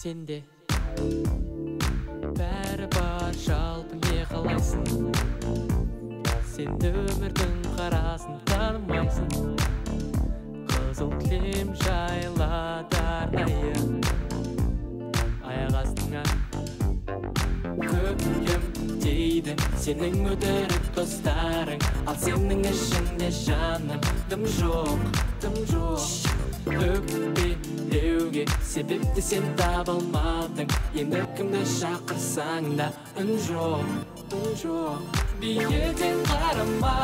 сенде. Бәрі бар жалпы не қалайсың? Сен өмірдің қарасын танымайсың. Қызыл кілем жайлады арнайы. Аяқ астыңа. Көкем дейді сенің өтірік достарың. Ал сенің ішіңде жаным. Дым жоқ дым жоқ. Өкпелеуге себепті сен таба алмадың енді кімді шақырсаң да үн жоқ үн жоқ. Биіктен қарама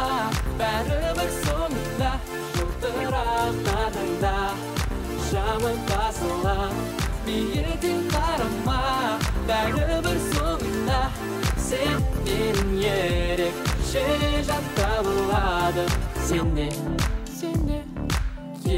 бәрібір соңында жылтырақтарыңда жамы басылады биіктен қарама бәрібір соңында сенен ерекше жан табылады. Сенде сенде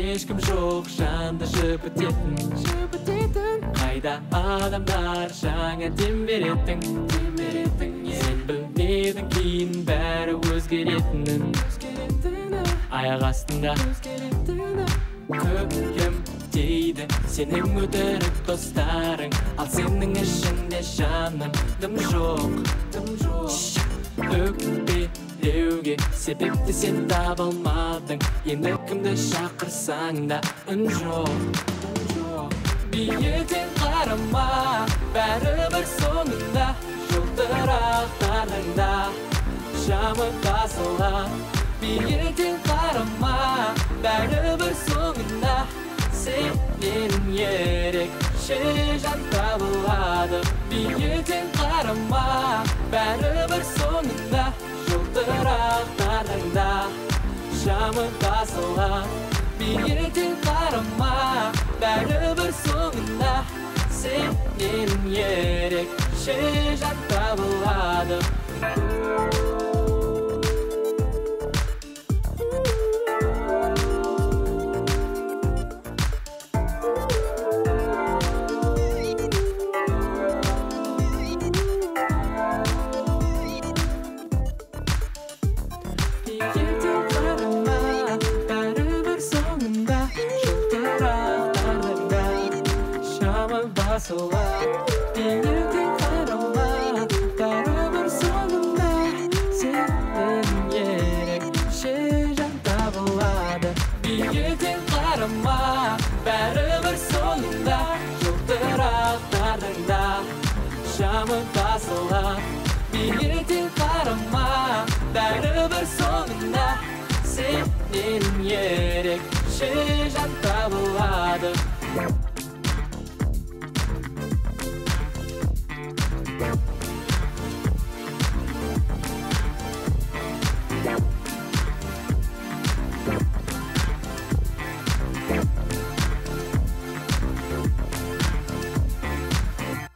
ешкім жоқ жанды жібітетін жібітетін қайда адамдар жаңа дем беретін дем беретін сен білмедің кейін бәрі өзгеретінін. Өзгеретіні. Аяқ астында өзгеретіні. Көкем дейді сенің өтірік достарың. Ал сенің ішіңде жаным дым жоқ. Дым жоқ. Өкпелеуге себепті сен таба алмадың енді кімді шақырсаң да үн жоқ. Биіктен қарама бәрібір соңында жылтырақтарыңда жамы басылады биіктен қарама бәрібір соңында сенен ерекше жан табылады. Биіктен қарама бәрібір жамы басылады биіктен қарама бәрібір соңында сенен ерекше жан табылады биіктен қарама бәрібір соңында жан табылады